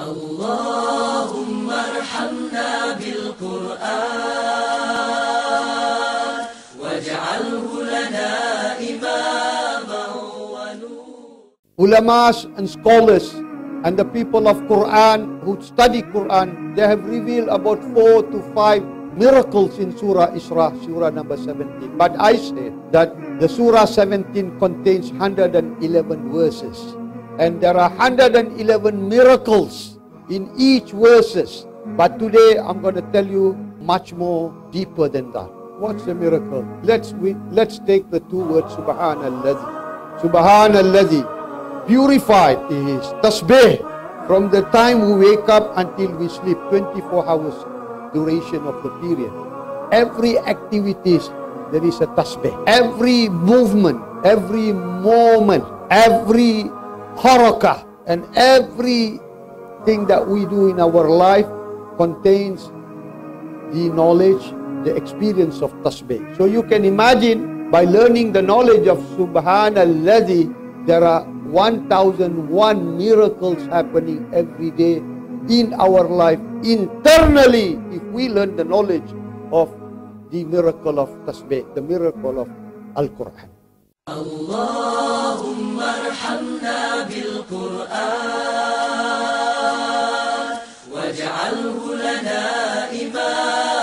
اللهم ارحمنا بالقرآن واجعله لنا إماما ونورا Ulamas and scholars and the people of Quran who study Quran, they have revealed about four to five miracles in Surah Isra, Surah number 17. But I say that the Surah 17 contains 111 verses. And there are 111 miracles in each verses. But today I'm going to tell you much more deeper than that. What's the miracle? Let's we, let's take the two words Subhanallah. Subhanallah. Purified is tasbih from the time we wake up until we sleep 24 hours duration of the period. Every activities there is a tasbih. Every movement, every moment, every Haraka and everything that we do in our life contains the knowledge, the experience of tasbih. So you can imagine by learning the knowledge of Subhanallah, there are 1001 miracles happening every day in our life internally if we learn the knowledge of the miracle of tasbih, the miracle of Al-Quran. Allah. وارحمنا بالقرآن واجعله لنا امام